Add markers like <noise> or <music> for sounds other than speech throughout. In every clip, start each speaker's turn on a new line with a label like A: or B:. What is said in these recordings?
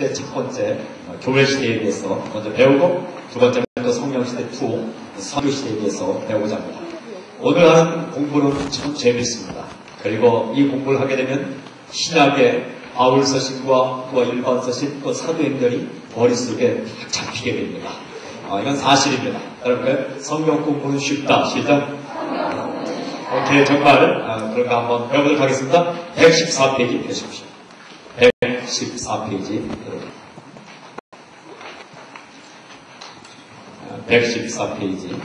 A: 성령시대 첫 번째 어, 교회 시대에 대해서 먼저 배우고 두 번째는 또 성령 시대 2 선교 시대에 대해서 배우고자 합니다. 오늘 하는 공부는 참 재밌습니다. 그리고 이 공부를 하게 되면 신학의 바울 서신과 또 일반 서신, 또 사도행전이 머릿속에 딱 잡히게 됩니다. 아, 이건 사실입니다. 여러분, 성경 공부는 쉽다. 시작. 오케이, 정말, 아, 그런가 한번 배워보도록 하겠습니다. 114페이지 펴십시오. 114페이지. 114페이지.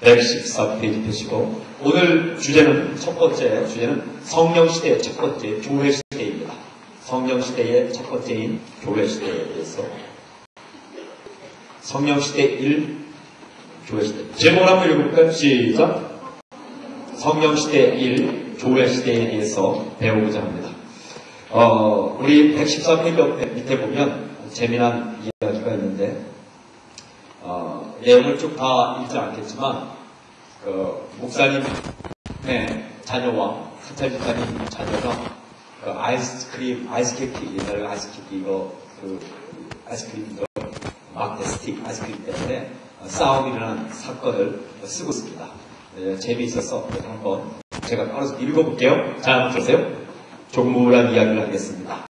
A: 114페이지 펴시고 오늘 주제는 첫 번째 주제는 성령 시대의 첫 번째 교회 시대입니다. 성령 시대의 첫 번째인 교회 시대에 대해서 성령 시대 1 교회 시대 제목을 한번 읽어볼까요? 시작 성령 시대 1 교회 시대에 대해서 배우고자 합니다. 어, 우리 114페이지 옆에 밑에 보면 재미난 이야기가 있는데 어, 내용을 쭉 다 읽지 않겠지만 그 목사님의 자녀와 사찰 집사님 자녀가 그 아이스크림 아이스케이크 옛날에 아이스케이크 이거 그 아이스크림 이거 막대 스틱 아이스크림 때문에 싸움이 일어난 사건을 쓰고 있습니다. 네, 재미있어서 한번 제가 알아서 읽어볼게요. 자, 보세요. 우울한 이야기를 하겠습니다.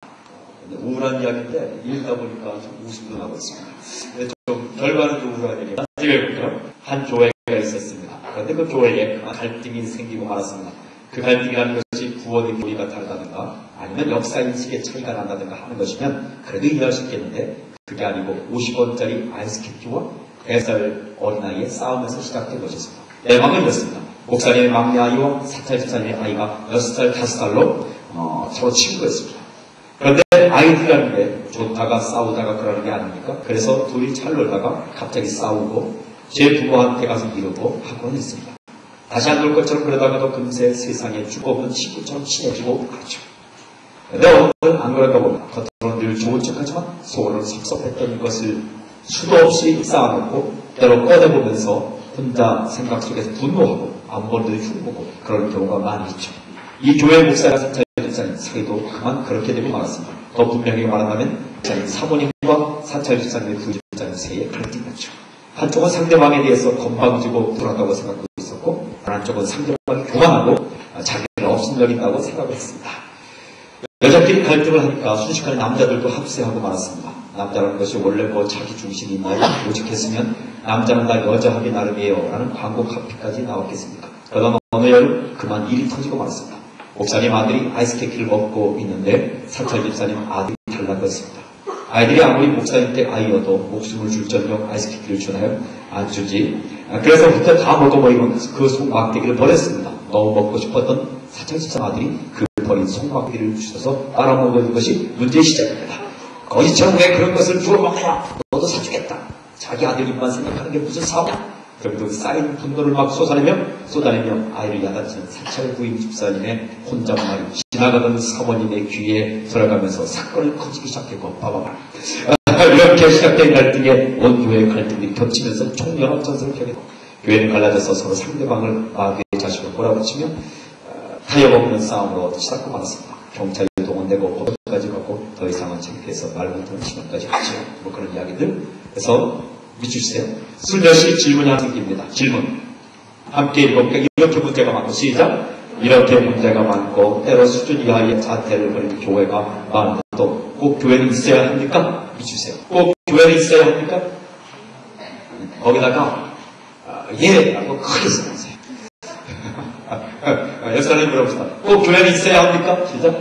A: 우울한 이야기인데 읽다 보니까 좀 웃음도 나고 있습니다. 좀 결과는 좀 우울한 읽어볼게요. 한 교회가 있었습니다. 그런데 그 교회에 갈등이 생기고 말았습니다. 그 갈등이라는 것이 구원의 교리가 다르다든가 아니면 역사 인식의 차이가 난다든가 하는 것이면 그래도 이해할 수 있겠는데 그게 아니고 50원짜리 아이스케이크와 4살 어린아이의 싸움에서 시작된 것이었습니다. 내막은 이렇습니다. 목사님의 막내 아이와 사찰 집사님의 아이가 6살, 5살로 어, 서로 친구였습니다. 그런데 아이들이라는 게 좋다가 싸우다가 그러는 게 아닙니까? 그래서 둘이 잘 놀다가 갑자기 싸우고 제 부모한테 가서 이러고 하곤 했습니다. 다시 안 놀 것처럼 그러다가도 금세 세상에 없는 친구처럼 친해지고 그렇죠. 근데 오늘은 안 그런가 봅니다. 겉으로는 늘 좋은 척하지만 속으로는 섭섭했던 것을 수도 없이 쌓아놓고 때로 꺼내보면서 혼자 생각 속에서 분노하고 안보를 흉보고 그런 경우가 많이 있죠. 이 교회 목사가 사찰 집사님 사이도 그만 그렇게 되고 말았습니다. 더 분명히 말한다면 목사님 사모님과 사찰 집사님의 부집사님 사이에 갈등이 났죠. 한쪽은 상대방에 대해서 건방지고 불안하다고 생각하고 있었고 한쪽은 상대방이 교만하고 자기를 없음여긴다고 생각을 했습니다. 여자끼리 갈등을 하니까 순식간에 남자들도 합세하고 말았습니다. 남자라는 것이 원래 뭐 자기 중심이 있나요? 오직했으면 남자는 다 여자하기 나름이에요. 라는 광고 카피까지 나왔겠습니까? 그러다 어느 여름 그만 일이 터지고 말았습니다. 목사님 아들이 아이스케이크를 먹고 있는데 사찰 집사님 아들이 달라졌습니다. 아이들이 아무리 목사님 때 아이여도 목숨을 줄 정도로 아이스케이크를 주나요? 안 주지. 그래서부터 다 먹어버리고 그 속막대기를 버렸습니다. 너무 먹고 싶었던 사찰 집사 아들이 그 버린 속막대기를 주셔서 빨아먹은 것이 문제의 시작입니다. 거지처럼 왜 그런 것을 주워 먹냐? 너도 사주겠다. 자기 아들 입만 생각하는 게 무슨 사업이야? 그럼도 쌓인 분노를 막 쏟아내며 쏟아내며 아이를 야단치는 사찰 부인 집사님의 혼잣말이 지나가던 사모님의 귀에 들어가면서 사건을 커지기 시작했고 봐봐봐 이렇게 시작된 갈등에 온 교회의 갈등이 겹치면서 총연합 전선을 펴게 되고 교회는 갈라져서 서로 상대방을 마귀의 자식을 몰아붙이며 어, 타협없는 싸움으로 시작하고 말았습니다. 경찰이 동원되고 법원까지 가고 더 이상은 창피해서 말 못하는 시간까지 갔죠. 뭐 그런 이야기들. 그래서 믿주세요. 슬며시 질문이 하나 생깁니다. 질문. 함께 읽어볼게요. 이렇게 문제가 많고, 시작. 이렇게 문제가 많고, 때로 수준 이하의 자태를 벌이는 교회가 많은데 또 꼭 교회는 있어야 합니까? 믿주세요. 꼭 교회는 있어야 합니까? 거기다가, 아, 예! 라고 크게 써보세요. 여사님 물어봅시다. 꼭 교회는 있어야 합니까? 시작.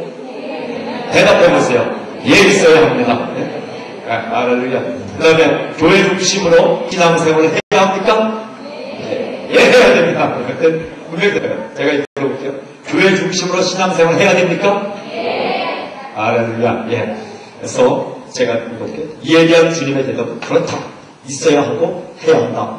A: 대답해보세요. 예, 있어야 합니다. 네? 아, 할렐루야. 그 다음에 교회 중심으로 신앙생활을 해야 합니까? 네. 예, 해야 됩니다. 그때 분명히 돼요. 제가 물어볼게요. 교회 중심으로 신앙생활 해야 됩니까? 예. 할렐루야. 예. 그래서 제가 이렇게 이에 대한 주님의 대답은 그렇다. 있어야 하고 해야 한다.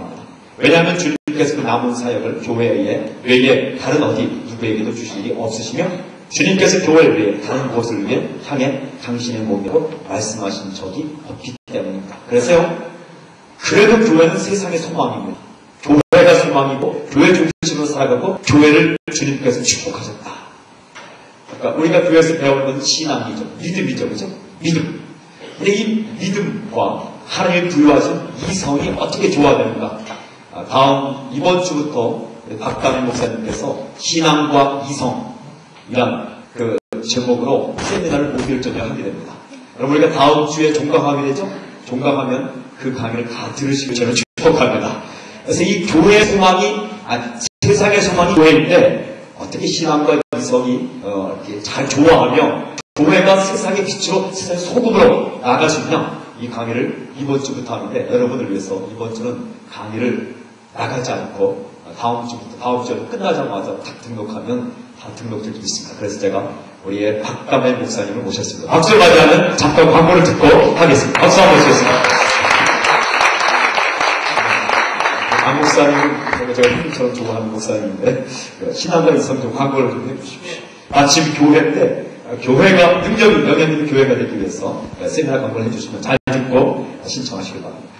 A: 왜냐하면 주님 께서 그 남은 사역을 교회에 외에 다른 어디 누구에게도 주실 일이 없으시며 주님께서 교회를 위해 다른 곳을 위해 향해 당신의 몸이라고 말씀하신 적이 없기 때문입니다. 그래서요, 그래도 교회는 세상의 소망입니다. 교회가 소망이고 교회 중심으로 살아가고 교회를 주님께서 축복하셨다. 그러니까 우리가 교회에서 배우는 것은 신앙이죠. 믿음이죠. 그죠? 믿음. 근데 이 믿음과 하나님이 부여하신 이성이 어떻게 조화되는가? 아, 다음 이번 주부터 박담일 목사님께서 신앙과 이성이란 그 제목으로 세미나를 목요일 저녁 하게 됩니다. 여러분 우리가 다음 주에 종강하게 되죠? 종강하면 그 강의를 다 들으시고 저는 축복합니다. 그래서 이 교회의 소망이 아니 세상의 소망이 교회인데 어떻게 신앙과 이성이 어, 이렇게 잘 조화하며 교회가 세상의 빛으로 세상의 소금으로 나아갈 수 있냐 이 강의를 이번 주부터 하는데 여러분을 위해서 이번 주는 강의를 나가지 않고 다음 주부터 다음 주 끝나자마자 딱 등록하면 다 등록될 수 있습니다. 그래서 제가 우리의 박감의 목사님을 모셨습니다. 박수를 맞이하는 잠깐 광고를 듣고 하겠습니다. 박수 한번 주겠습니다. 박 목사님, 제가 형님처럼 좋아하는 목사님인데 그 신앙과 인성 좀 광고를 좀 해주십시오. 마침 교회인데 교회가 능력 영향 있는 교회가 되기 위해서 세미나 광고를 해주시면 잘 듣고 신청하시기 바랍니다.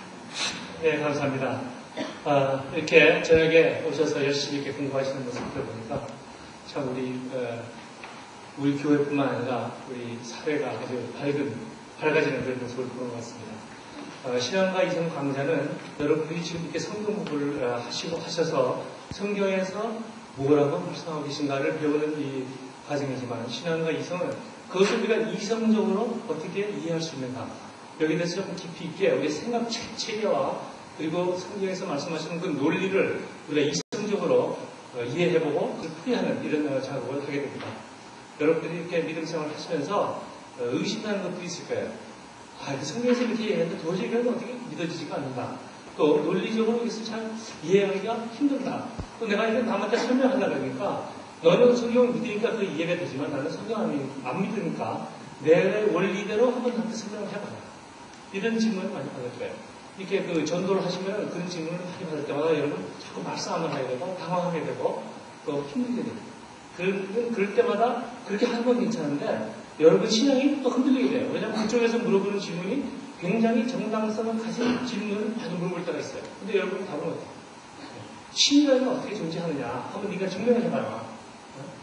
B: 네, 감사합니다. 아, 이렇게 저녁에 오셔서 열심히 이렇게 공부하시는 모습을 보니까 참 우리 어, 우리 교회뿐만 아니라 우리 사회가 아주 밝은 밝아지는 그런 모습을 보는 것 같습니다. 어, 신앙과 이성 강좌는 여러분들이 지금 이렇게 성경 공부를 어, 하시고 하셔서 성경에서 뭐라고 말씀하고 계신가를 배우는 이 과정이지만 신앙과 이성은 그것을 우리가 이성적으로 어떻게 이해할 수 있는가 여기에 대해서 좀 깊이 있게 우리 생각 체- 체계와 그리고 성경에서 말씀하시는 그 논리를 우리가 이성적으로 어, 이해해보고 풀이하는 이런 어, 작업을 하게 됩니다. 여러분들이 이렇게 믿음 생활을 하시면서 어, 의심하는 것들이 있을 거예요. 아, 그 성경에서 이렇게 얘기했는데 도저히 이건 어떻게 믿어지지가 않는다. 또 논리적으로 이것을 잘 이해하기가 힘들다. 또 내가 이건 남한테 설명하려고 하니까 너는 성경을 믿으니까 그 이해가 되지만 나는 성경 안, 안 믿으니까 내 원리대로 한번 나한테 설명을 해봐라. 이런 질문을 많이 받을 거예요. 이렇게 그 전도를 하시면 그런 질문을 많이 받을 때마다 여러분 자꾸 말싸움을 하게 되고 당황하게 되고 또 힘들게 됩니다. 그, 그럴 때마다 그렇게 하는 건 괜찮은데 여러분 신앙이 또 흔들리게 돼요. 왜냐하면 그쪽에서 물어보는 질문이 굉장히 정당성을 가진 질문을 많이 물어볼 때가 있어요. 근데 여러분이 답은 어때요? 신앙이 어떻게 존재하느냐 하면 네가 증명을 해봐라. 어?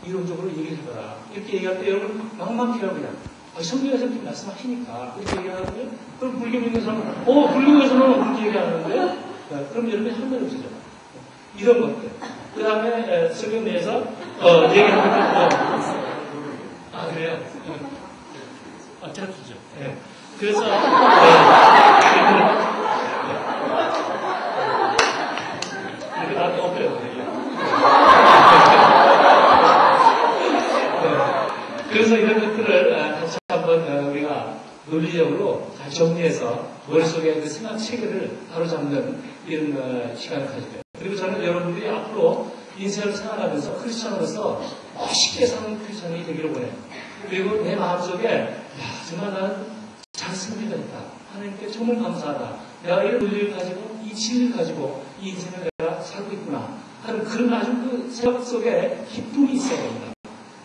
B: 이론적으로 얘기를 해봐라. 이렇게 얘기할 때 여러분 막막해요 그냥. 아, 성경에서 이렇게 말씀하시니까 이렇게 얘기하는데 그럼 불교 믿는 사람은 어 불교에서는 그렇게 얘기하는데 네, 그럼 여러분이 할 말이 없어져. 이런 것들. 그 다음에 성경 내에서 어, 얘기하는 것 아, 그래요? 아, 짧죠. 예. 그래서, 예. 이렇게 나한테 엎드려도 돼요. 네. 그래서 이런 것들을 아, 다시 한번 어, 우리가 논리적으로 잘 정리해서 머릿속에 그 생각 체계를 바로잡는 이런 어, 시간을 가지고요. 그리고 저는 여러분들이 앞으로 인생을 살아가면서 크리스천으로서 멋있게 사는 크리스천이 되기를 원해요. 그리고 내 마음속에 야, 정말 나는 잘 승리가 있다. 하나님께 정말 감사하다. 내가 이런 논리를 가지고 이 진리를 가지고 이 인생을 내가 살고 있구나. 하는 그런 아주 그 생각 속에 기쁨이 있어야 됩니다.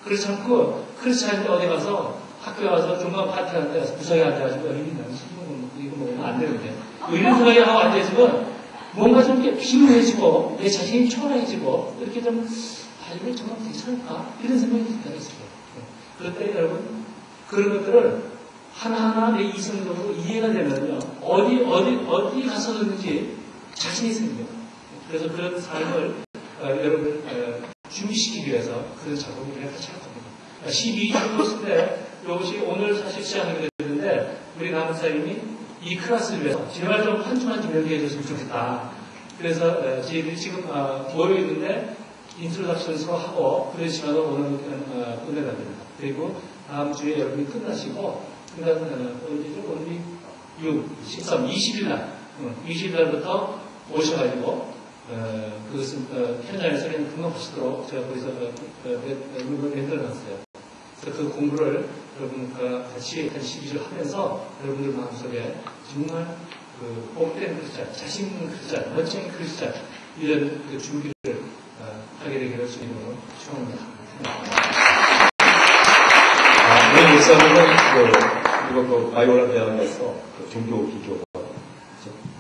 B: 그렇지 않고 크리스찬인데 어디 가서 학교에 와서 중간 파티 하는데 구석에 앉아가지고 여기 나는 안 되는데 뭐 이런 생각이 하고 앉아있으면 뭔가 좀 이렇게 비루해지고 내 자신이 초라해지고 이렇게 좀 아, 이거 정말 괜찮을까? 이런 생각이 들 때가 있어요. 그럴 때 여러분 그런 것들을 하나하나 내 이성적으로 이해가 되면요 어디 어디 어디 가서든지 자신이 생깁니다. 그래서 그런 삶을 어, 여러분 어, 준비시키기 위해서 그런 작업을 우리가 같이 할 겁니다. 12주 있을 때 이것이 오늘 사실 시작하게 됐는데 우리 남사님이 이 class를 위해서 제발 좀 한 주만 좀 연기해 줬으면 좋겠다. 그래서 어, 저희들이 지금 어, 모여 있는데 introduction 서로 하고 그러시면 오늘 어, 끝내야 됩니다. 그리고 다음 주에 여러분이 끝나시고 그다음 어, 언제죠? 오늘이 6, 13, 20일 날, 20일 날부터 오셔가지고 어, 그것은 어, 현장에서 그냥 등록하시도록 제가 거기서 어, 어, 물건을 만들어놨어요. 그 공부를 여러분과 같이 한 12주 하면서 여러분들 마음속에 정말 그 복된 크리스찬, 자신 크리스찬, 멋진 크리스찬 이런 그 준비를 어, 하게 되기를 주님으로 축원합니다.
A: 아, 우리 목사님은 그, 이거 그 바이올라 대학에서 그 종교 비교,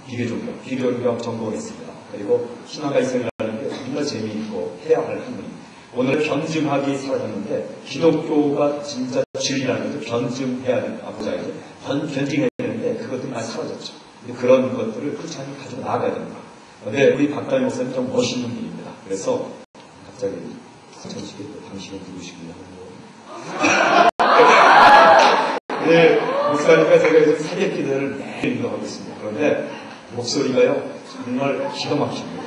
A: 비교 종교, 비교 종교 전공했습니다. 그리고 신화가 이성이라는 정말 재미있고 해야 할 학문입니다. 오늘 변증학이 사라졌는데 기독교가 진짜 진리라는 것을 변증해야 된다. 보자 이제 변, 변증해야 되는데 그것들이 많이 사라졌죠. 그런 것들을 끝까지 가지고 나가야 된다. 근데 우리 박다희 목사님 좀 멋있는 분입니다. 그래서 갑자기 사천식에 당신은 하고 <laughs> 네, 목사님과 제가 이제 사계 기도를 매일 인도하고 있습니다. 그런데 목소리가요 정말 기가 막힙니다.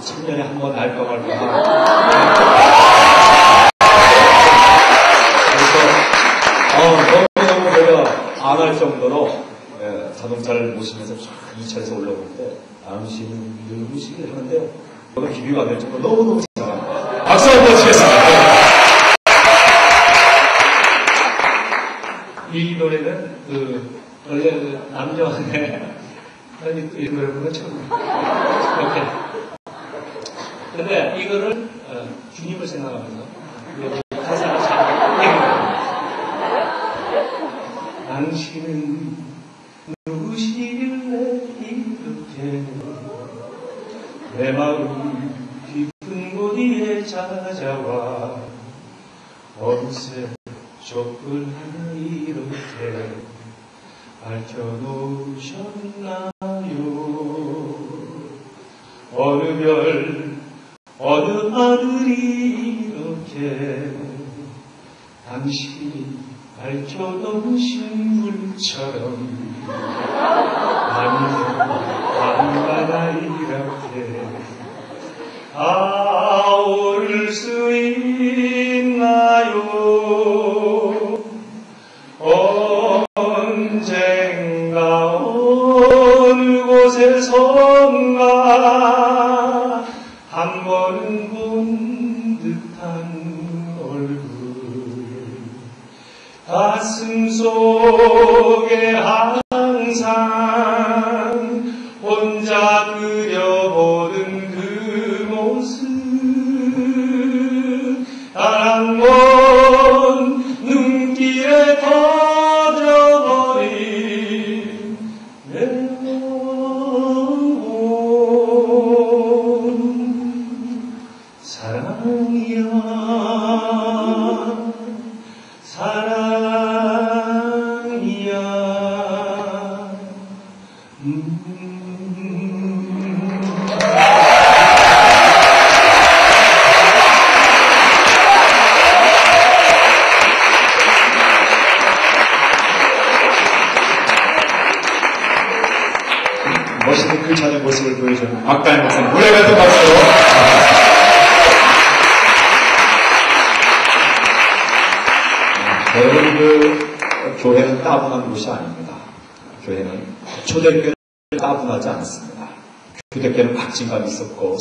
A: 천년에 한 번 날까 말까 그래서 어, 너무너무 제가 안 할 정도로 예, 자동차를 모시면서 쫙 2차에서 올라오는데 당신은 누구시길 하는데요. 저는 비교가 안 될 정도로 너무너무 잘합니다. 박수 한번 치겠습니다.
B: 이 노래는 그 원래 그 아니 이 노래 부르는 처음 이렇게 근데 이거를 어, 주님을 생각하면서 여기 가사를 잘 읽어요 당신은 누구시길래 이렇게 내 마음 깊은 곳 위에 찾아와 어느새 촛불 하나 이렇게 밝혀놓으셨나요 어느 별 어느 하늘이 이렇게 당신이 밝혀놓으신 불처럼 사랑이야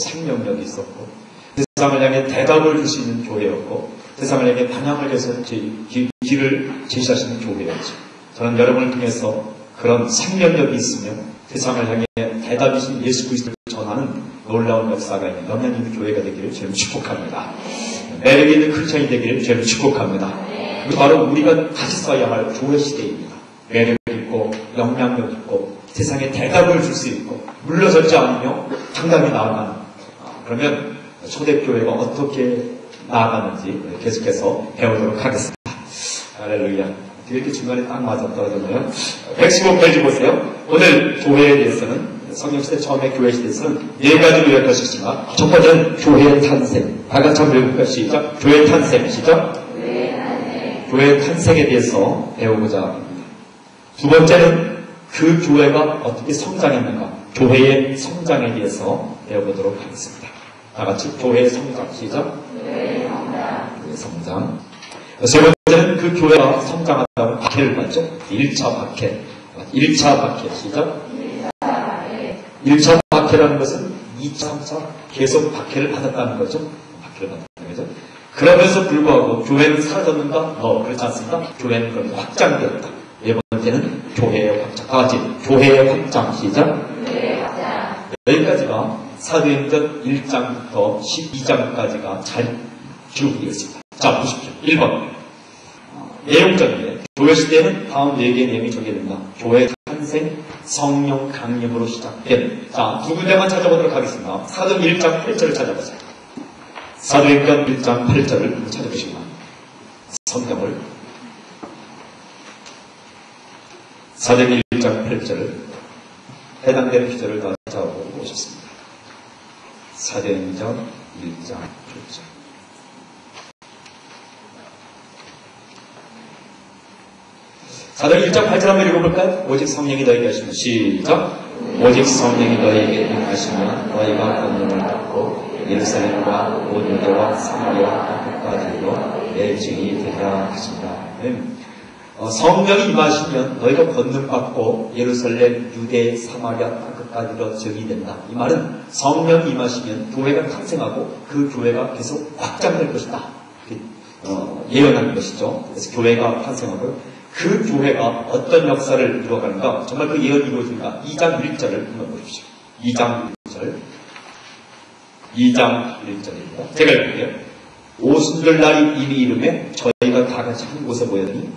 A: 생명력이 있었고 세상을 향해 대답을 줄수 있는 교회였고 세상을 향해 방향을 해서 기- 기- 길을 제시하시는 교회였죠. 저는 여러분을 통해서 그런 생명력이 있으며 세상을 향해 대답이신 예수 그리스도를 전하는 놀라운 역사가 있는 영향 있는 교회가 되기를 저는 축복합니다. 매력 있는 크리스천이 되기를 저는 축복합니다. 바로 우리가 다시 써야 할 교회 시대입니다. 매력 있고 영향력 있고 세상에 대답을 줄 수 있고 물러서지 않으며 당당히 나아가는 아, 그러면 초대교회가 어떻게 나아가는지 계속해서 배우도록 하겠습니다. 할렐루야. 이렇게 중간에 딱 맞아 떨어졌나요? 115페이지 보세요. 오늘 교회에 대해서는 성경시대 처음에 교회 시대에서는 네 가지로 요약할 수 있지만 첫 번째는 교회의 탄생. 다 같이 한번 읽을까요? 시작. 교회의 탄생. 시작. 교회의 탄생에 대해서 배우고자 합니다. 두 번째는 그 교회가 어떻게 성장했는가. 교회의 성장에 대해서 배워보도록 하겠습니다. 다 같이 교회의 성장. 시작. 교회의 성장. 세 번째는 그 교회가 성장하다고 박해를 받죠. 1차 박해. 1차 박해. 시작. 1차 박해라는 것은 2차, 3차 계속 박해를 받았다는 거죠. 박해를 받았다는 거죠. 그러면서 불구하고 교회는 사라졌는가? 너 그렇지 않습니까? 교회는 그럼 확장되었다. 네 번째는 교회의 확장. 다 같이 교회의 확장. 시작. 여기까지가 사도행전 1장부터 12장까지가 잘 있습니다. 자, 보십시오. 1번. 내용적인데, 교회 시대는 다음 4개의 내용이 적혀진다. 교회 탄생, 성령 강림으로 시작된. 자, 두 군데만 찾아보도록 하겠습니다. 사도 1장 8절을 찾아보세요. 사도행전 1장 8절을 찾아보시면 성경을 사도행전 1장 8절을 해당되는 기절을 다 찾아보고 오셨습니다. 사도행전 1장 8절 사도행 1장 8절 한번 읽어볼까요? 오직 성령이 너에게 하시면 시작 오직 성령이 너에게 하시면 너희가 권능을 받고 예루살렘과 온 유대와 사마리아 끝까지로 내 증이 되리라 하신다. 어, 성령이 임하시면 너희가 권능 받고 예루살렘, 유대, 사마리아 끝까지로 증이 된다. 이 말은 성령이 임하시면 교회가 탄생하고 그 교회가 계속 확장될 것이다. 어, 예언하는 것이죠. 그래서 교회가 탄생하고 그 교회가 어떤 역사를 이루어가는가 정말 그 예언이 이루어진다. 2장 1절을 한번 보십시오. 2장 1절 2장 1절입니다. 제가 읽을게요. 오순절 날이 이미 이름에 저희가 다 같이 한 곳에 모였더니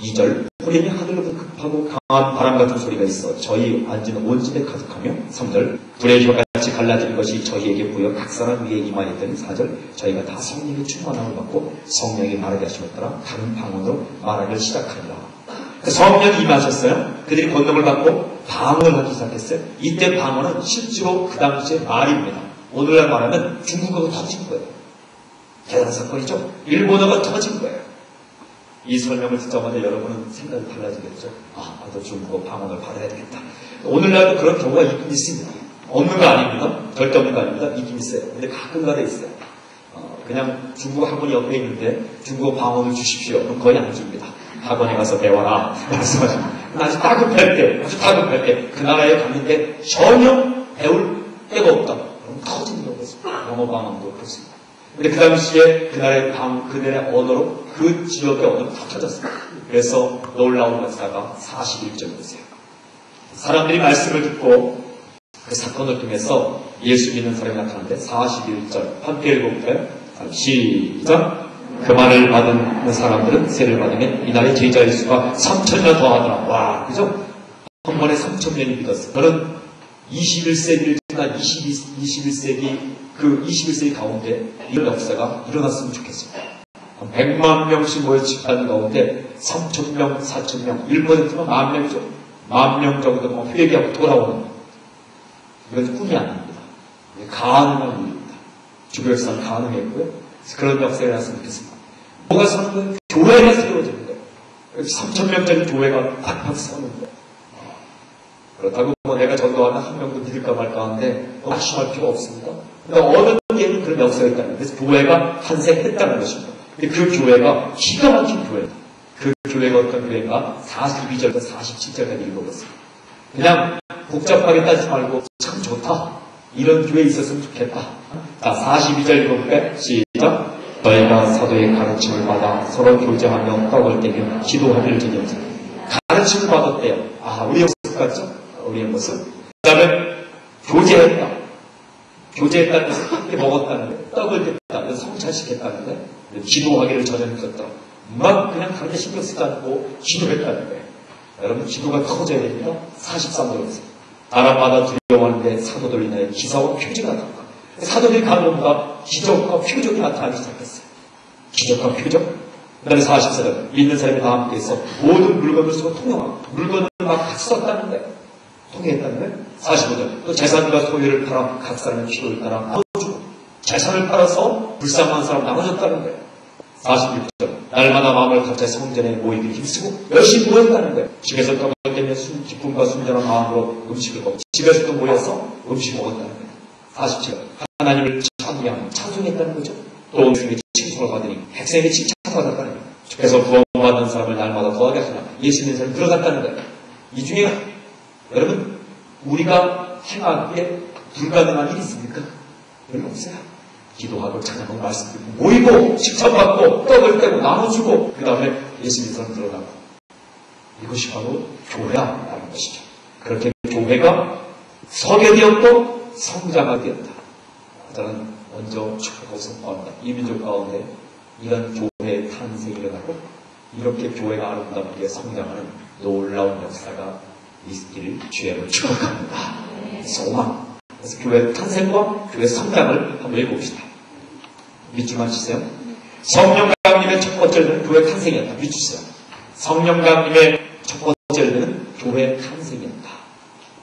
A: 2절 소리이 하늘로부터 급하고 강한 바람 같은 소리가 있어 저희 앉은 온 집에 가득하며 3절 불의 혀같이 갈라진 것이 저희에게 보여 각 사람 위에 임하였더니 4절 저희가 다 성령의 충만함을 받고 성령이 말하게 하심에 따라 다른 방언으로 말하기를 시작하니라 성령이 임하셨어요. 그들이 권능을 받고 방언을 하기 시작했어요. 이때 방언은 실제로 그 당시의 말입니다. 오늘날 말하면 중국어가 터진 거예요. 대단한 사건이죠. 일본어가 터진 거예요. 이 설명을 듣자마자 여러분은 생각이 달라지겠죠. 아, 나도 중국어 방언을 받아야 되겠다. 오늘날도 그런 경우가 있긴 있습니다. 없는 거 아닙니다. 절대 없는 거 아닙니다. 있긴 있어요. 근데 가끔가다 있어요. 어, 그냥 중국어 학원이 옆에 있는데 중국어 방언을 주십시오. 그럼 거의 안 줍니다. 학원에 가서 배워라. <laughs> 말씀하십니다. 아주 다급할 때, 아주 다급할 때, 그 나라에 갔는데 전혀 배울 때가 없다. 그럼 터지는 거죠. 영어 방언도 그렇습니다. 근데 그 당시에 그날의 방, 그날의 언어로 그 지역의 언어로 다 터졌어요. 그래서 놀라운 역사가 41절이었어요. 사람들이 말씀을 듣고 그 사건을 통해서 예수 믿는 사람이 나타나는데 41절 함께 읽어볼까요? 시작 그 말을 받은 사람들은 세를 받으면 이날의 제자의 수가 3천여 더하더라. 와 그죠? 한 번에 3천명이 믿었어요. 저는 21세기를 지난 22, 21세기 그 21세기 가운데 이런 역사가 일어났으면 좋겠습니다. 100만 명씩 모여 집단 가운데 3천 명, 4천 명, 1%면 만 명이죠. 만 명 정도만 회개하고 돌아오는 이건 꿈이 아닙니다. 가능한 일입니다. 주교역사는 가능했고요. 그런 역사가 일어났으면 좋겠습니다. 뭐가 서는? 교회가 세워지는 거예요. 3천 명짜리 교회가 팍팍 서는 거예요. 그렇다고 뭐 내가 전도하면 한 명도 믿을까 말까 하는데 낙심할 필요 없습니다. 그러니까 어느 때는 그런 역사가 있다는 거예요. 그래서 교회가 탄생했다는 것입니다. 근데 그 교회가 기가 막힌 교회다. 그 교회가 어떤 교회가 42절부터 47절까지 읽어봤어요. 그냥 복잡하게 따지지 말고 참 좋다. 이런 교회 있었으면 좋겠다. 자, 42절 읽어볼까요? 시작. 너희가 사도의 가르침을 받아 서로 교제하며 떡을 떼며 기도하기를 전념서 가르침을 받았대요. 아, 우리 모습 같죠? 우리의 모습. 그 다음에 교제했다. 교제했다는 함께 먹었다는 거예요. 떡을 뗐다. 성찰시켰다는 거예요. 기도하기를 전념했었다. 막 그냥 다른 신경 쓰지 않고 기도했다는 거예요. 여러분 기도가 커져야 됩니다. 43절에서 나라마다 두려워하는데 사도들 인하여 기사와 표적이 나타난다. 사도들이 가는 곳마다 기적과 표적이 나타나기 시작했어요. 기적과 표적? 그 다음에 44절 믿는 사람이 다 함께해서 모든 물건을 서로 통용하고 물건을 막 같이 썼다는 거예요. 통용했다는 거예요. 45절 또 재산과 소유를 팔아 각 사람의 필요를 따라 나눠주고 재산을 팔아서 불쌍한 사람 나눠줬다는 거예요. 46절 날마다 마음을 각자 성전에 모이기 힘쓰고 열심히 모였다는 거예요. 집에서 순, 기쁨과 순전한 마음으로 음식을 먹고 집에서도 모여서 음식 먹었다는 거예요. 47절 하나님을 찬양, 찬송했다는 거죠. 또 중에 칭송을 받으니 백성에게 칭찬받았다는 거예요. 그래서 구원받는 사람을 날마다 더하게 하시나 예수 믿는 사람이 들어갔다는 거예요. 이 중에 여러분 우리가 행하기에 불가능한 일이 있습니까? 별로 없어요. 기도하고 찬양하고 말씀 듣고 모이고 칭찬받고 떡을 떼고 나눠주고 그 다음에 예수 믿는 사람 들어가고 이것이 바로 교회라는 것이죠. 그렇게 교회가 서게 되었고 성장하게 되었다. 저는 먼저 축하하고 선포합니다. 이 민족 가운데 이런 교회의 탄생이 일어나고 이렇게 교회가 아름답게 성장하는 놀라운 역사가 있기를 주님을 축복합니다. 소망. 그래서 교회 탄생과 교회 성장을 한번 읽어봅시다. 밑줄만 치세요. 성령 강림의 첫 번째 열매는 교회 탄생이었다. 밑주세요. 성령 강림의 첫 번째 열매는 교회 탄생이었다.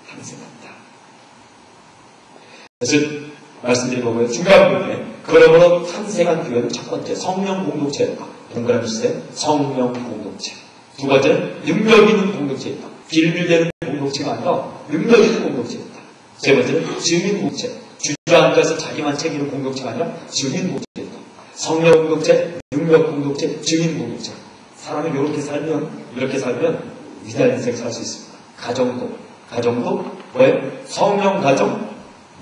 A: 탄생했다. 그래서 말씀드린 거고요. 중간 부분에 그러므로 탄생한 교회는 첫 번째 성령 공동체였다. 동그라미 주세요. 성령 공동체. 두 번째는 능력 있는 공동체였다. 길밀되는 공동체가 아니라 능력 있는 공동체였다. 세 번째는 증인 공동체. 주저앉아 서 자기만 챙기는 공동체가 아니라 증인 공동체였다. 성령 공동체, 능력 공동체, 증인 공동체. 사람이 이렇게 살면, 이렇게 살면 위대한 인생 살 수 있습니다. 가정도, 가정도, 왜? 성령 가정,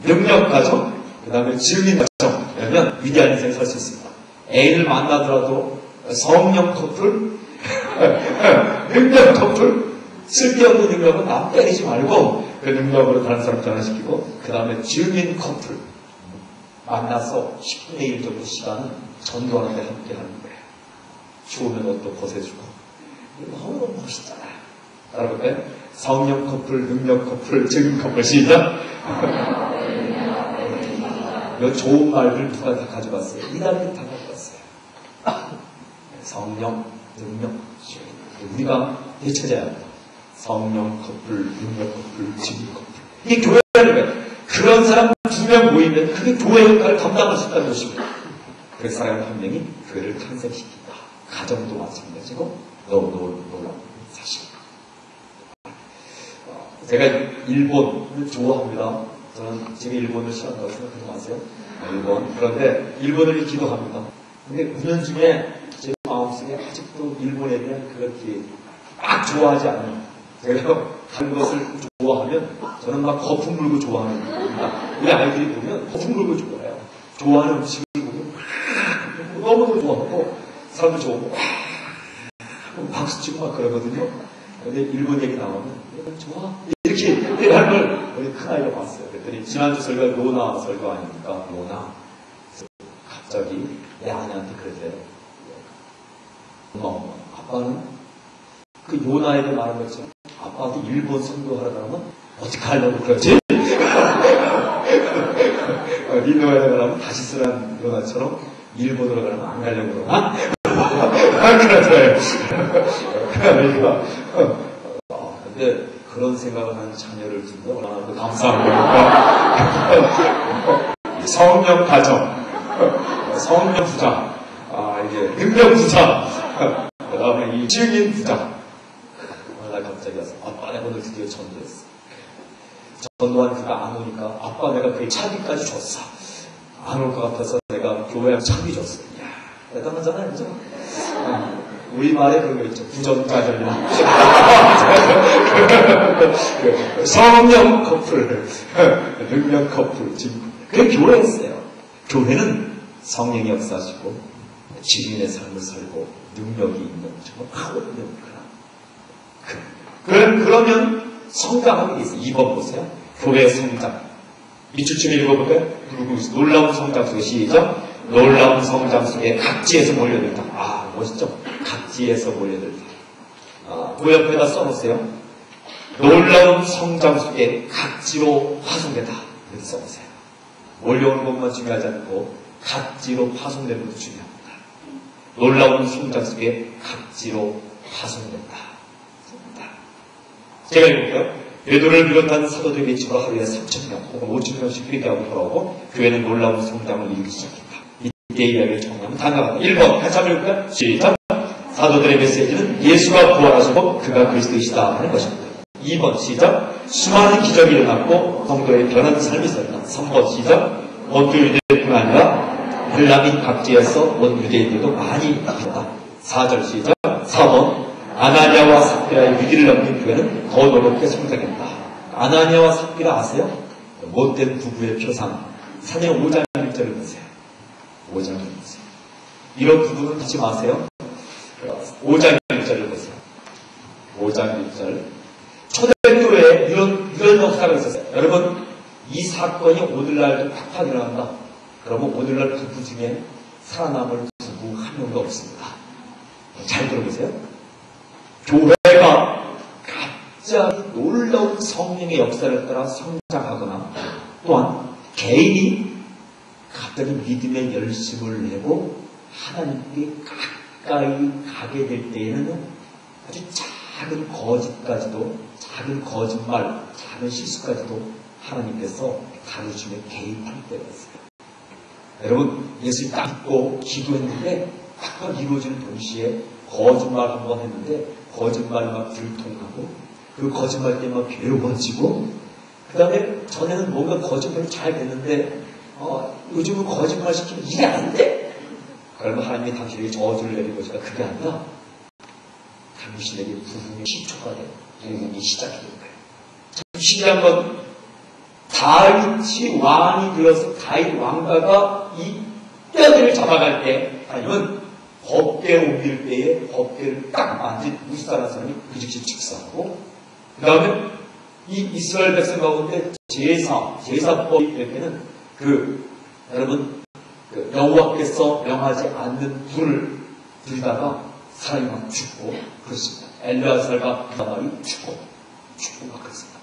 A: 능력 가정, 그 다음에 증인 가정, 그러면 위대한 인생 살 수 있습니다. 애인을 만나더라도 성령 커플, <laughs> 능력 커플, 쓸데없는 능력은 남 때리지 말고 그 능력으로 다른 사람 전환시키고 그 다음에 증인 커플 만나서 10분의 1 정도 시간은 전도하는 데 함께 하는 거예요. 추우면 옷도 벗어주고 너무 멋있잖아요. 따라볼까요? 성령 커플, 능력 커플, 증인 커플 시작. 이 좋은 말들 누가 다 가져갔어요? 이단들이 다 가져갔어요. 성령, 능력. 우리가 되찾아야 합니다. 성령 커플, 능력 커플, 증인 커플. 이게 교회라는 거예요. 그런 사람 두 명 모이면 그게 교회 역할을 감당할 수 있다는 것입니다. 그 사람 한 명이 교회를 탄생시킨다. 가정도 마찬가지고 너무 놀라운 사실입니다. 어, 제가 일본을 좋아합니다. 저는 지금 일본을 싫어한다고 생각하지 마세요. 일본. 그런데 일본을 기도합니다. 근데 은연 중에 제 마음속에 아직도 일본에 대한 그렇게 막 좋아하지 않는 제가 다른 것을 좋아하면 저는 막 거품 물고 좋아하는 겁니다. 우리 아이들이 보면 거품 물고 좋아해요. 좋아하는 음식을 보면 너무너무 좋아하고 사람들 좋아하고 박수 치고 막 그러거든요. 근데 일본 얘기 나오면 좋아 이렇게 하는 걸 우리 큰아이가 봤어요. 그랬더니 지난주 설교가 로나 설교 아닙니까? 로나. 갑자기 내 아내한테. 엄마, 엄마, 아빠는 그 요나에게 말한 것처럼 아빠한테 일본 선교하라 그러면 어떻게 하려고 그러지? 리노에 가려면 다시 쓰란 요나처럼 일본으로 가려면 안 가려고 그러나? 안 그러잖아요. 그러니까 어, 근데 그런 생각을 하는 자녀를 둔다 얼마나 또 감사한 거니까 성령 가정 성령 부자 아 이게 능력 부자 그 다음에 이 증인 부자 날 갑자기 와서 내가 오늘 드디어 전도했어. 전도한 그가 안 오니까 아빠 내가 그의 차비까지 줬어. 안 올 것 같아서 내가 교회에 차비 줬어. 이야 대단하잖아요, 그죠? 어, 우리 말에 그런 거 있죠. 부전가전이나. <laughs> 성령 커플, 능력 커플, 지금. 그게 교회였어요. 교회는 성령이 역사하시고, 지민의 삶을 살고, 능력이 있는, 정말 파워있는 그런, 그 러면 성장하는 게 있어요. 2번 보세요. 교회 성장. 밑줄쯤 읽어볼까요? 놀라운 성장 속에 시작. 놀라운 성장 속에 각지에서 몰려들다. 아, 멋있죠? 각지에서 몰려들다. 아, 그 옆에다 써보세요. 놀라운 성장 속에 각지로 파송되다. 이렇게 써보세요. 몰려오는 것만 중요하지 않고 각지로 파송되는 것도 중요합니다. 놀라운 성장 속에 각지로 파송된다. 제가 읽을게요. 베드로를 비롯한 사도들의 빛으로 하루에 3천명 혹은 5천명씩 회개하고 돌아오고 교회는 놀라운 성장을 이루기 시작했다. 이때 이야기를 정리하면 다음과 같다. 1번 한참 읽을까요? 시작! 사도들의 메시지는 예수가 부활하셨고 그가 그리스도이시다 하는 것입니다. 2번 시작! 수많은 기적이 일어났고 성도의 변한 삶이 있었다. 3번 시작! 원주 유대뿐 아니라 헬라민 각지에서 원 유대인들도 많이 있다. 4절 시작! 4번 아나니아와 삽비라의 위기를 넘긴 교회는 더 노롭게 성장했다. 아나니아와 삽비라 아세요? 못된 부부의 표상. 사내 5장 1절을 보세요. 5장 1절 보세요. 이런 부부는 하지 마세요. 5장 1절을 보세요. 5장 1절. 초대교회에 이런, 이런 역사가 있었어요. 여러분, 이 사건이 오늘날도 팍팍 일어난다. 그러면 오늘날 부부 중에 살아남을 부부 한 명도 없습니다. 잘 들어보세요. 교회가 갑자기 놀라운 성령의 역사를 따라 성장하거나 또한 개인이 갑자기 믿음의 열심을 내고 하나님께 가까이 가게 될 때에는 아주 작은 거짓까지도 작은 거짓말, 작은 실수까지도 하나님께서 가르침에 개입할 때가 있어요. 여러분 예수님 딱 믿고 기도했는데 딱딱 이루어지는 동시에 거짓말 한 번 했는데 거짓말이 막 들통하고 그 거짓말 때문에 막 괴로워지고 그 다음에 전에는 뭔가 거짓말이 잘 됐는데 어, 요즘은 거짓말 시키면 이게 안 돼. 그러면 하나님이 당신에게 저주를 것이가 그게 아니라 당신에게 부흥의 시초가 돼. 부흥이 시작이 된 거예요. 참 신기한 건 다윗이 왕이 되어서 다윗 왕가가 이 뼈들을 잡아갈 때 하나님은 법궤를 옮길 때에 법궤를 딱 만진 무시사라는 사람이 그 즉시 즉사하고 그 다음에 이 이스라엘 백성 가운데 제사, 제사법이 될 때는 그 여러분 그 여호와께서 명하지 않는 불을 들다가 사람이 막 죽고 그렇습니다. 엘리아살과 나발이 죽고 죽고 막 그렇습니다.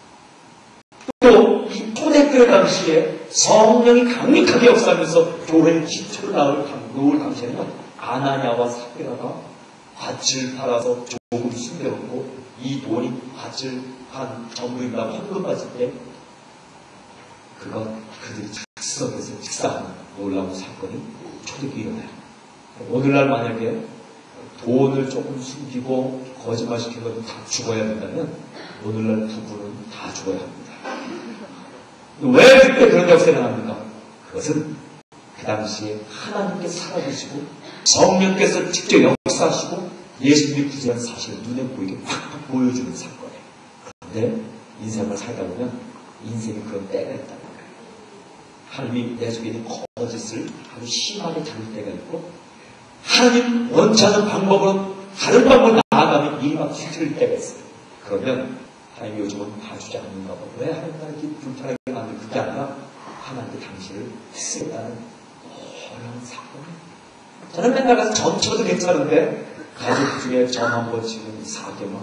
A: 또이 초대교회 당시에 성령이 강력하게 역사하면서 교회의 기초를 나올 당- 놓을 당시에는 아나니아와 사피라가 밭을 팔아서 조금 숨겨놓고 이 돈이 밭을 한 전부인다고 헌금 받을 때 그가 그들이 즉석에서 직사하는 놀라운 사건이 초대교회 일어나요. 오늘날 만약에 돈을 조금 숨기고 거짓말 시킨 것도 다 죽어야 된다면 오늘날 부부는 다 죽어야 합니다. 왜 그때 그런 역사가 일어납니까? 그것은 그 당시에 하나님께 살아계시고 성령께서 직접 역사하시고 예수님이 구제한 사실을 눈에 보이게 팍팍 보여주는 사건이에요. 그런데 인생을 살다 보면 인생이 그런 때가 있다는 거예요. 하나님이 내 속에 있는 거짓을 아주 심하게 잡을 때가 있고 하나님 원치 않는 방법으로 다른 방법을 나아가면 일이 막 뒤틀릴 때가 있어요. 그러면 하나님 요즘은 봐주지 않는가 봐. 왜 하나님 나 이렇게 불편하게 만든 그게 아니라 하나님께 당신을 쓰겠다는 어려운 사건. 저는 맨날 가서 전쳐도 괜찮은데 가족 중에 전 한 번 지금 사개만.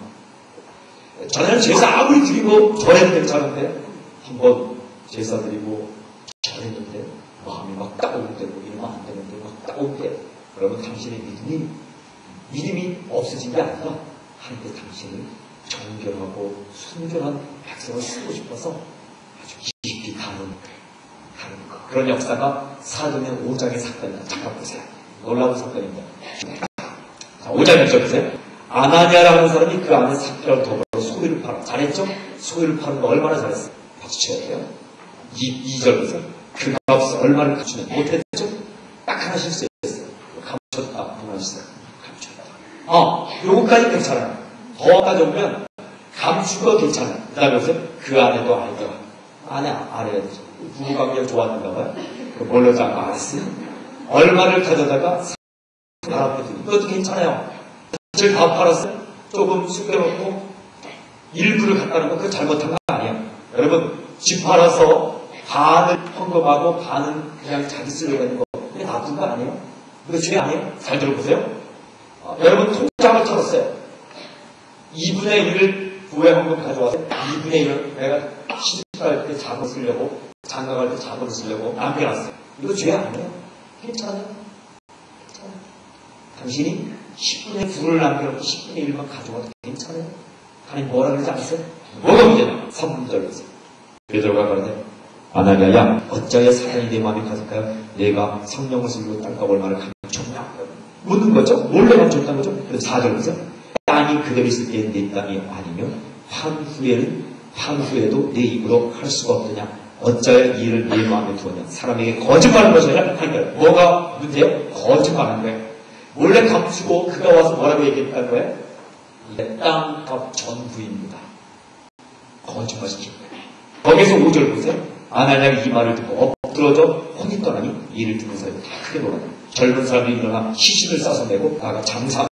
A: 저는 제사 아무리 드리고 절해도 괜찮은데 한 번 제사 드리고 절했는데 마음이 막 따오르고 이러면 안 되는데 막 따오르게 그러면 당신의 믿음이 믿음이 없어진 게 아니라 하나님께 당신을 정결하고 순결한 백성을 쓰고 싶어서 아주 깊이 다루는 거. 그런 역사가 사도의 5장의 사건이다. 잠깐 보세요. 놀라운 사건입니다. 자, 5장 1절 보세요. 아나니아라는 사람이 그 안에 사기를 더불어 소유를 팔아. 잘했죠? 소유를 파는 거 얼마나 잘했어? 박수 쳐야 돼요. 2, 2절 보세요. 그 값을 얼마를 갖추면 못했죠? 딱 하나 실수했어요. 감췄다. 그만하셨어요. 감췄다. 어, 요거까지 괜찮아요. 더 따져보면 감추고 괜찮아요. 그 다음에 보세요. 그 안에도 아이가 안에 되죠. 부부관계가 좋았는가 봐요. 그 뭘로 잡고 알았어요. 얼마를 가져다가 바람펴주니 그것도 괜찮아요. 사실 다 팔았어요. 조금 숙여놓고 일부를 갖다는 거 그거 잘못한 거 아니야. 여러분 집 팔아서 반을 헌금하고 반은 그냥 자기 쓰려고 하는 거 그게 나쁜 거 아니에요? 그거 죄 아니에요? 잘 들어보세요. 어, 여러분 통장을 털었어요. 2분의 1을 부의 헌금 가져와서 2분의 1을 내가 시집갈 때 자금 쓰려고 장가갈 때 자금 쓰려고 남겨놨어요. 이거 죄 아니에요? 괜찮아요? 괜찮아요. 당신이 10분의 9를 남겨놓고 10분의 1만 가져와도 괜찮아요? 하나님 뭐라 그러지 않으세요? 뭐가 문제나? 3분절에서 베드로가 그러네 아나니아야 어찌하여 사단이 내 마음에 가득하여 내가 성령을 쓰고 땅과 얼마나 감췄냐 묻는 거죠? 몰래 감췄다는 거죠? 그래서 4절 보세요 땅이 그대로 있을 때내 땅이 아니면 판 후에는 판 후에도 내 입으로 할 수가 없느냐 어찌하여 이 일을 내 마음에 두었냐? 사람에게 거짓말하는 것이 아니라 하니까 뭐가 문제예요? 거짓말하는 거예요. 몰래 감추고 그가 와서 뭐라고 얘기했다는 거예요? 땅값 전부입니다. 거짓말 시킨 거예요 거기서 5절 보세요. 아나니아가 이 말을 듣고 엎드러져 혼이 떠나니 이를 사람이 다 크게 놀라니 젊은 사람이 일어나 시신을 싸서 내고 나가 장사하고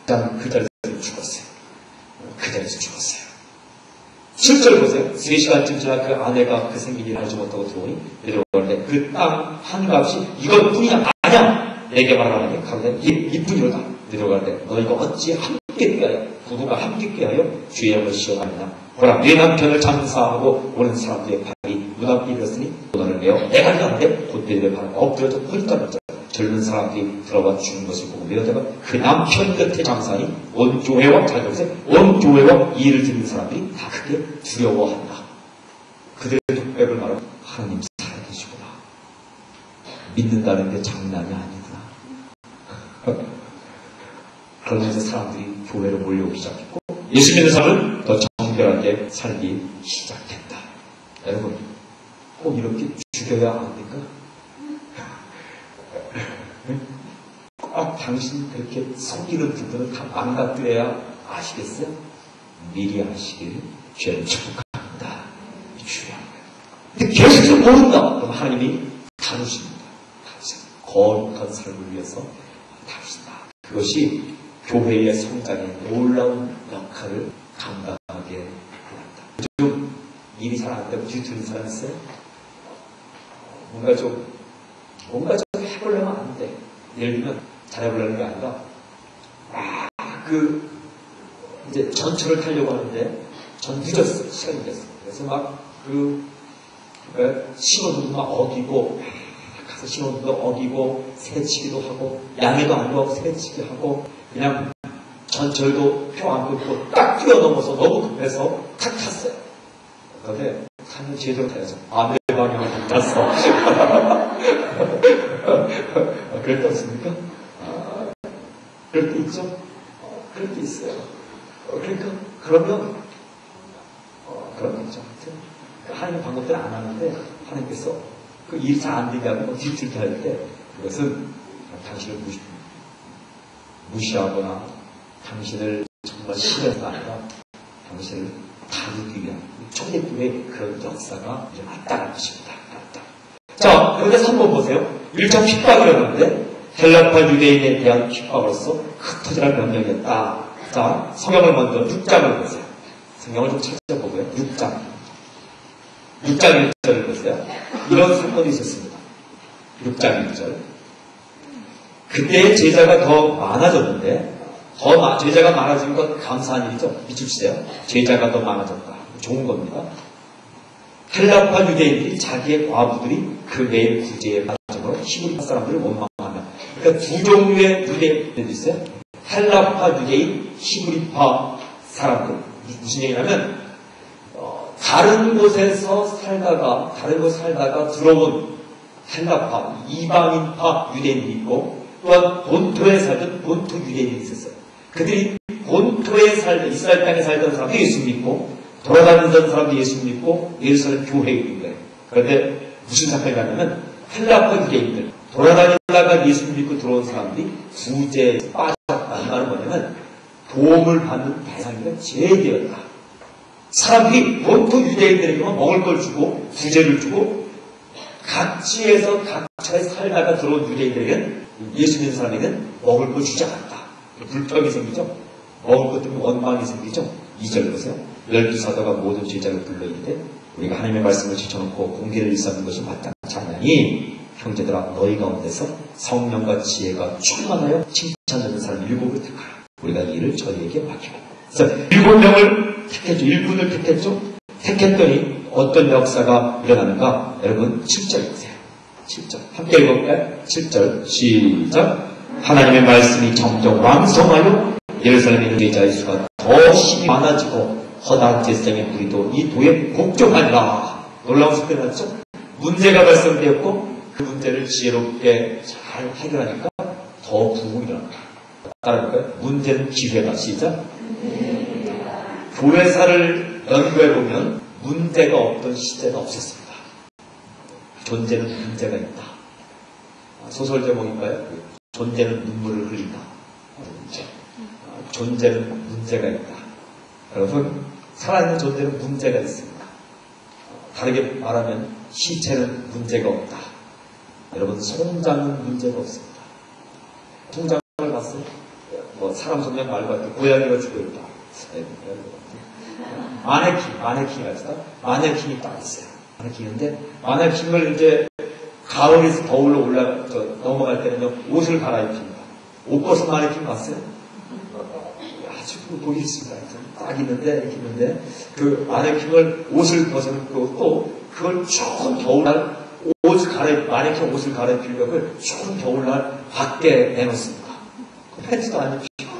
A: 일단 그 자리에서 죽었어요. 그 자리에서 죽었어요 7절 보세요. 3시간쯤 지나 그 아내가 그 생긴 일을 알지 못하고 들어오니 내려오는데 그 땅 한 값이 이것뿐이냐 아냐 내게 말하라니 가로되 이뿐이로다 내려가는데 너 이거 어찌 함께 꾀하여 부부가 함께 꾀하여 주의 영을 시험하느냐? 보라 내 남편을 장사하고 오는 사람들의 발이 무덤 비었으니 너를 매어 내가 가는데 곧대를 바라 엎드려서 홀딱 맞자 젊은 사람들이 들어가 죽는 것을 보고 매어다가 그 남편 곁에 장사하니 온 교회와 잘 들으세요 온 교회와 이 일을 듣는 사람들이 다 크게 두려워한다 그들의 독백을 말하고 하나님 살아계시구나 믿는다는 게 장난이 아니구나 <laughs> 그러면서 사람들이 교회로 몰려오기 시작했고 예수 믿는 사람은 더 정결하게 살기 시작했다. 여러분 꼭 이렇게 죽여야 합니까? 꼭 당신 그렇게 속이는 부분을 다 망가뜨려야 아시겠어요? 미리 아시길 죄를 축복합니다. 이 중요한 거예요. 근데 계속 모른다. 그럼 하나님이 다루십니다. 다루십니다. 거룩한 삶을 위해서 다루신다. 그것이 교회의 성장에 놀라운 역할을 감당하게 합니다. 요즘 일이 잘 안 되고 뒤틀는 사람 있어요? 뭔가 좀, 뭔가 좀. 예를 들면, 잘해보려는 게 아니라, 아, 그, 이제 전철을 타려고 하는데, 전 늦었어. 시간이 됐어. 그래서 막, 그, 그러니까 신호등도 막 어기고, 막 가서 신호등도 어기고, 새치기도 하고, 양해도 안 하고, 새치기 하고, 그냥 전철도 표 안 끊고 딱 뛰어넘어서 너무 급해서 탁 탔어요. 그런데 타는 제대로 타야죠. 방향을 못 탔어. <laughs> 그랬지 않습니까? 아, 그럴 때 있죠? 어, 그럴 때 있어요. 어, 그러니까, 그러면, 어, 그런 거죠. 하나님 방법대로 안 하는데, 하나님께서 그 일이 잘안 되게 하고 뒤틀게 할 때, 그것은 당신을 무시, 무시하거나 당신을 정말 싫어서가 아니라 당신을 다루기 위한 초대교회의 그런 역사가 이제 왔다는 것입니다. 그런데 3번 보세요. 1차 핍박이었는데 헬라파 유대인에 대한 핍박으로서 흩어지란 명령이었다. 자, 성경을 먼저 6장을 보세요. 성경을 좀 찾아보고요. 6장. 6장 1절을 보세요. 이런 사건이 있었습니다. 6장 1절. 그때의 제자가 더 많아졌는데 더 마- 제자가 많아진 건 감사한 일이죠. 믿으세요. 제자가 더 많아졌다. 좋은 겁니다. 헬라파 유대인들이 자기의 과부들이 그 매일 구제에 빠져서 히브리 사람들을 원망한다. 그러니까 두 종류의 유대인들이 있어요. 헬라파 유대인, 히브리파 사람들. 무슨 얘기냐면 어, 다른 곳에서 살다가 다른 곳 살다가 들어온 헬라파, 이방인파 유대인이 있고 또한 본토에 살던 본토 유대인이 있었어요. 그들이 본토에 살던 이스라엘 땅에 살던 사람도 예수 믿고 돌아다니던 사람도 예수 믿고 예루살렘 교회에 있는 거예요. 그런데 무슨 사건이 나냐면 헬라파 유대인들 돌아다니다가 예수 믿고 들어온 사람들이 구제에 빠졌다. 이 말은 뭐냐면 도움을 받는 대상이가 제되었다. 사람들이 본토 유대인들에게만 먹을 걸 주고 구제를 주고 각지에서 각처에 살다가 들어온 유대인들에게는 예수 믿는 사람에게는 먹을 걸 주지 않았다. 불평이 생기죠. 먹을 것 때문에 원망이 생기죠. 2절 보세요. 열두 사도가 모든 제자를 불러이르되 우리가 하나님의 말씀을 지켜놓고 공개를 일삼는 것이 마땅치 않으니 형제들아 너희 가운데서 성령과 지혜가 충만하여 칭찬하는 사람 일곱을 택하라. 우리가 이 일을 저희에게 맡기고 그래서 일곱 명을 택했죠. 일꾼을 택했죠. 택했더니 어떤 역사가 일어나는가? 여러분 7절 보세요. 7절. 함께 읽어볼까요? 7절. 시작. 하나님의 말씀이 점점 왕성하여 예루살렘에 있는 제자의 수가 더 힘이 많아지고 허다한 제사장의 무리도 이 도에 복종하니라. 놀라운 사건이 났죠? 문제가 발생되었고 그 문제를 지혜롭게 잘 해결하니까 더 부흥이 일어납니다. 따라할까요? 문제는 기회다. 시작. 교회사를 연구해보면 문제가 없던 시대가 없었습니다. 존재는 문제가 있다. 아, 소설 제목인가요? 그 존재는 눈물을 흘린다. 문제. 아, 존재는 문제가 있다. 여러분, 살아있는 존재는 문제가 있습니다. 어, 다르게 말하면 시체는 문제가 없다. 여러분, 성장은 문제가 없습니다. 성장을 봤어요? 뭐 사람 성장 말고 고양이가 죽어 있다. 네, 마네킹, 마네킹이 있다. 마네킹이 딱 있어요. 마네킹인데 마네킹을 이제 가을에서 겨울로 올라 저, 넘어갈 때는요 옷을 갈아입힙니다. 옷 벗은 마네킹 봤어요? 그 보기 있습니다. 딱 있는데 이렇게 있는데 그 마네킹을 옷을 벗어놓고 또 그걸 추운 겨울날 옷을 갈아, 마네킹 옷을 갈아입히려고 추운 겨울날 밖에 내놓습니다. 팬츠도 안 입히고.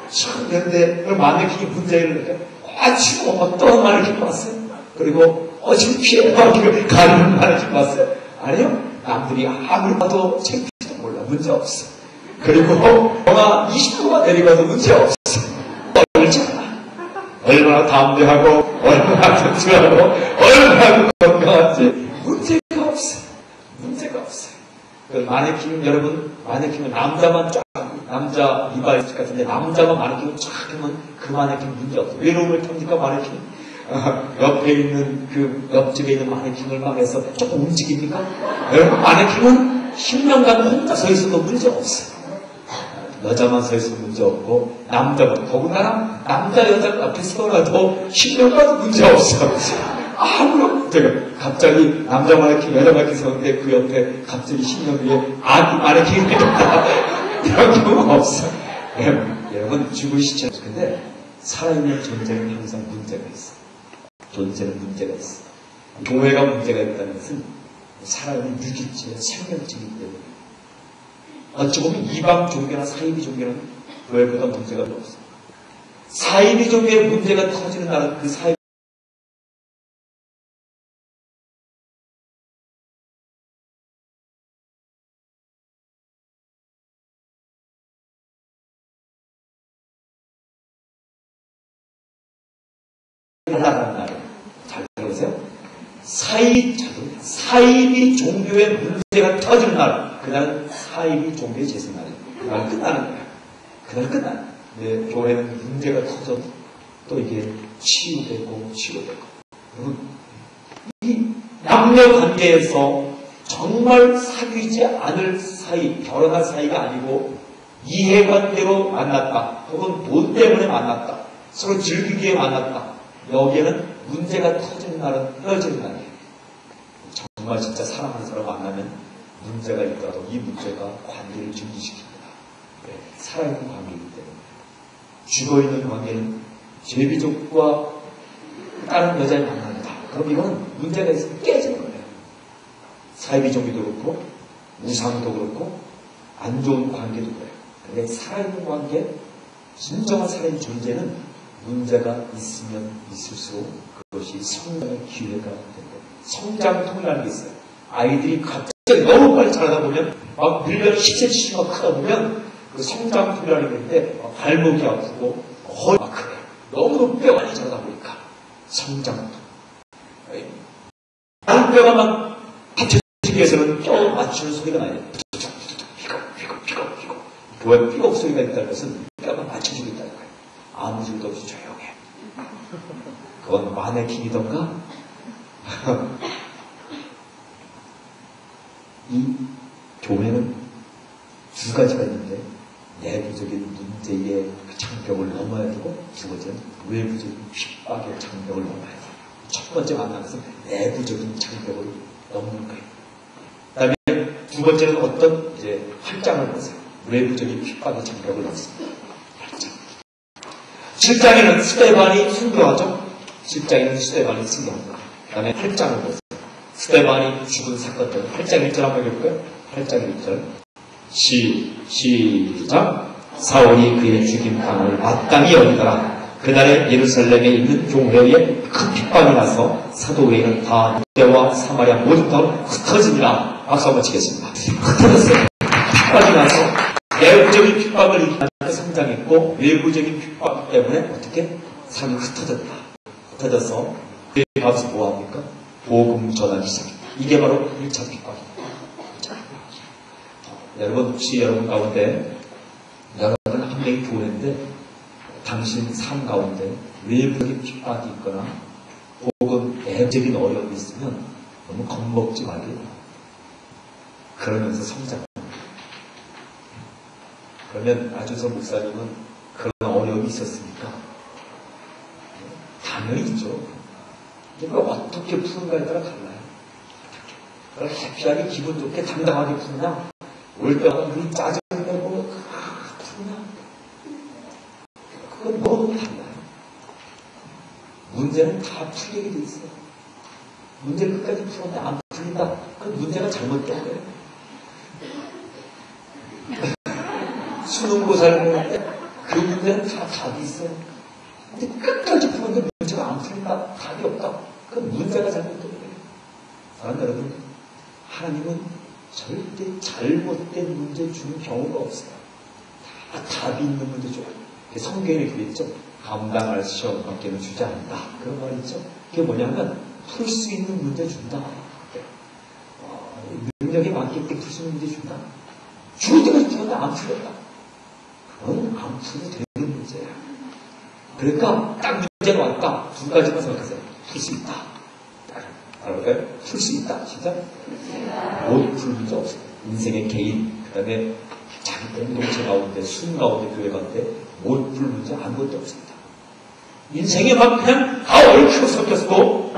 A: <laughs> 추운 데인데, 마네킹이 문제를 내니까, 아, 지금 어떤 마네킹 봤어요? 그리고, 어, 지금 피해 가지고 가리는 마네킹 봤어요? 아니요. 남들이 아무리 봐도 창피도 몰라. 문제 없어. 그리고, 영하 20도가 내리가도 문제 없어. 얼마나 담대하고, 얼마나 튼튼하고, 얼마나 건강한지 문제가 없어요. 문제가 없어요. 그 마네킹은 여러분, 마네킹은 남자만 쫙, 남자 리바이스 같은데 남자만 마네킹을 쫙 하면 그 마네킹 문제 없어요. 외로움을 탑니까, 마네킹? 어, 옆에 있는 그 옆집에 있는 마네킹을 막 해서 조금 움직입니까? 여러분, 마네킹은 10년간 혼자 서 있어도 문제 없어요. 여자만 서 있으면 문제 없고 남자만. 더군다나 남자 여자 앞에 서라도 10년간 문제 없어. 아무런 문제가. 갑자기 남자 마네킹 여자 마네킹 서는데 그 옆에 갑자기 10년 뒤에 아기 마네킹이 되었다 <laughs> 이런 경우가 없어. 여러분, 여러분 죽으시죠. 근데 살아있는 존재는 항상 문제가 있어. 존재는 문제가 있어. 교회가 문제가 있다는 것은 살아있는 유기체 생명체이기 때문에 어찌 보면 이방 종교나 사이비 종교는 교회보다 문제가 더 없어요. 사이비 종교의 문제가 터지는 나라 그 사이비 올라가는 날이에요. 잘 들어보세요. 사이비, 사이비 종교의 문제가 터지는 날, 그날은 사이비 종교의 제사날이에요. 그날 끝나는 거야. 그날 끝나. 내 교회는 문제가 터져도 또 이게 치유되고 치유되고. 이 남녀 관계에서 정말 사귀지 않을 사이, 결혼할 사이가 아니고 이해관계로 만났다. 혹은 돈 때문에 만났다. 서로 즐기기에 만났다. 여기에는 문제가 터지는 날은 헤어지는 날이에요. 정말 진짜 사랑하는 사람 만나면 문제가 있더라도 이 문제가 관계를 증기시킵니다. 네, 살아있는 관계이기 때문에. 죽어있는 관계는 제비족과 다른 여자를 만난다. 그럼 이건 문제가 있으면 깨지는 거예요. 사이비종교도 그렇고, 우상도 그렇고, 안 좋은 관계도 그래요. 근데 살아있는 관계, 진정한 살아있는 존재는 문제가 있으면 있을수록 그것이 성장의 기회가 된다. 성장통이라는 게 있어요. 아이들이 갑자기 너무 빨리 자라다 보면 막 밀면 10cm씩 막 크다 보면 그 성장통이라는 게 있는데 막 발목이 아프고 허리 막 크게 너무 높게 많이 자라다 보니까 성장통. 다른 뼈가 막 받쳐지기 위해서는 뼈 맞추는 소리가 나요. 삐걱, 삐걱, 소리가 있다는 것은 뼈가 맞춰지고 있다는 거예요. 아무 소리도 없이 조용해. 그건 마네킹이던가 이 교회는 두 가지가 있는데 내부적인 문제의 그 장벽을 넘어야 되고 두 번째는 외부적인 핍박의 장벽을 넘어야 돼요. 첫 번째 것은 내부적인 장벽을 넘는 거예요. 그다음에 두 번째는 어떤 이제 활장을 보세요. 외부적인 핍박의 장벽을 넘습니다. 활장. 7장에는 스테반이 순교하죠. 7장에는 스테반이 순교합니다. 그 다음에 8장을 보세요. 스테반이 죽은 사건들. 8장 1절 한번 읽을까요? 8장 1절. 시, 시작. 사울이 그의 죽임당을 마땅히 여기더라. 그날에 예루살렘에 있는 교회에 큰 핍박이 나서 사도 외에는 다 유대와 사마리아 모든 다 흩어집니다. 박수 한번 치겠습니다. 흩어졌어요. 핍박이 나서 내부적인 핍박을 이기면서 성장했고 외부적인 핍박 때문에 어떻게 삶이 흩어졌다. 흩어져서 그에 가서 뭐합니까? 복음 전하기 시작했다. 이게 바로 1차 핍박입니다. 여러분 혹시 여러분 가운데 여러분 한 명이 교회인데 당신 삶 가운데 외부적인 핍박이 있거나 혹은 애적인 어려움이 있으면 너무 겁먹지 말게 그러면서 성장합니다. 그러면 아주서 목사님은 그런 어려움이 있었습니까? 당연히 있죠. 그러니까 어떻게 푸는가에 따라 달라요. 그걸 해피하게 기분 좋게 당당하게 푸느냐 올 때마다 우리 짜증내고 아, 푸느냐 그건 너무 달라요. 문제는 다 풀리게 돼 있어요. 문제를 끝까지 풀었는데 안. 풀린다. 그 문제가 잘못된 거예요. 수능고사를 보는데 그 문제는 다 답이 있어요. 근데 끝까지 푸는데 문제가 안 풀린다. 답이 없다. 그 문제가 잘못된 거예요. 사랑하는 여러분, 하나님은 절대 잘못된 문제 주는 경우가 없어요. 다 답이 있는 문제 줘요. 성경에 그게 있죠. 감당할 시험 밖에는 주지 않는다. 그런 말이 있죠. 그게 뭐냐면 풀 수 있는 문제 준다. 어, 능력이 많기 때문에 풀 수 있는 문제 준다. 죽을 때까지 풀었다. 안 풀렸다. 그건 안 풀도 되는 문제야. 그러니까 딱 문제가 왔다. 두 가지만 생각하세요. 풀수 있다. 알아볼까요? 풀 수 있다. 진짜? 못풀 문제 없어요. 인생의 개인, 그 다음에 자기 공동체 가운데, 순 가운데, 교회 가운데 못 풀 문제 아무것도 없습니다. 인생에 막 그냥 다 얽혀 섞였고,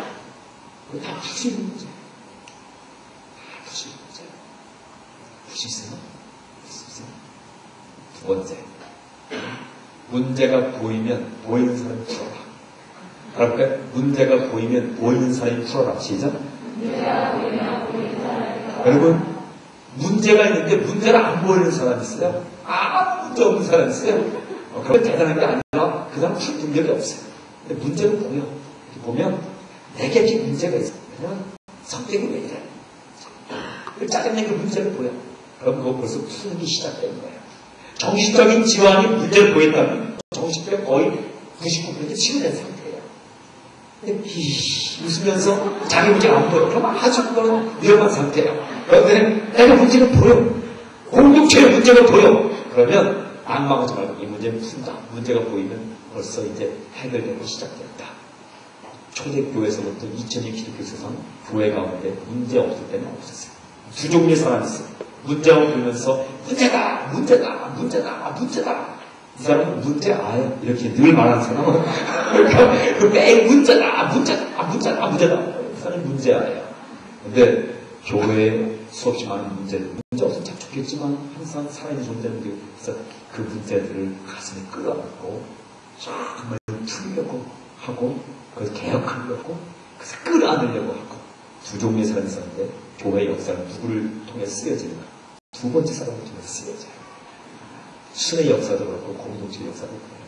A: 다 풀 수 있는 문제. 다풀 수 있는 문제. 풀수 있어요? 풀수 있어요? 두 번째. 문제가 보이면 보이는 사람이 풀어 라. 그럴까요? 문제가 보이면 보이는 사람이 풀어라. 시작. 여러분, 문제가 있는데 문제를 안 보이는 사람 있어요? 아무 문제 없는 사람 있어요? 어, 그건 대단한 게 아니라 그 사람 풀 능력이 없어요. 근데 문제는 보여. 보면 내게 이렇게 문제가 있어. 왜냐면 성격이 왜 이래? 그 짜증낸 게 문제를 보여. 그럼 그거 벌써 게 시작되는 거예요. 정신적인 지환이 문제를 보인다면 정신병 거의 99% 치료된 히, 웃으면서 자기 문제가 안 보여. 그럼 아주 그거는 위험한 상태예요. 그런데 내가 문제가 보여. 공동체의 문제가 보여. 그러면 안망하지 말고 이 문제는 푼다. 문제가 보이면 벌써 이제 해결되고 시작됐다. 초대교회에서부터 2000년 기독교 세상 교회 가운데 문제 없을 때는 없었어요. 두 종류의 사람이 있어요. 문제가 보면서 문제다, 문제다, 문제다, 문제다. 이 사람은 문제 아예 이렇게 늘 말하는 사람은 그매 문제다, 문제다, 문제다, 문제다. 이 사람이 문제 아예요. 근데 교회에 수없이 많은 문제들, 문제 없으면 참 좋겠지만 항상 살아있는 존재인데 그래서 그 문제들을 가슴에 끌어안고 정말 풀려고 하고 그걸 개혁하려고 그래서 끌어안으려고 하고 두 종류의 사람이 있었는데 교회 역사는 누구를 통해 쓰여지는가? 두 번째 사람을 통해 쓰여져요. 신의 역사도 그렇고 공동체 역사도 그래요.